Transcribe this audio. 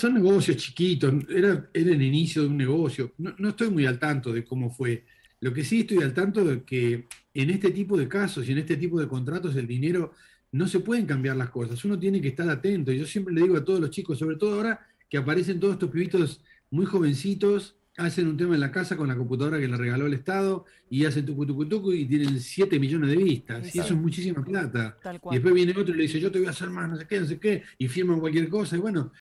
son negocios chiquitos, era, era el inicio de un negocio. No, no, estoy muy al tanto de cómo fue. Lo que sí estoy al tanto de que en este tipo de casos y en este tipo de contratos el dinero no se pueden cambiar las cosas. Uno tiene que estar atento. Yo siempre le digo a todos los chicos, sobre todo ahora que aparecen todos estos pibitos muy jovencitos, hacen un tema en la casa con la computadora que le regaló el Estado y hacen tucu tucu tucu y tienen 7 millones de vistas. Y eso es muchísima plata. Y después viene otro y le dice, yo te voy a hacer más, no sé qué, no sé qué, y firman cualquier cosa. Y bueno,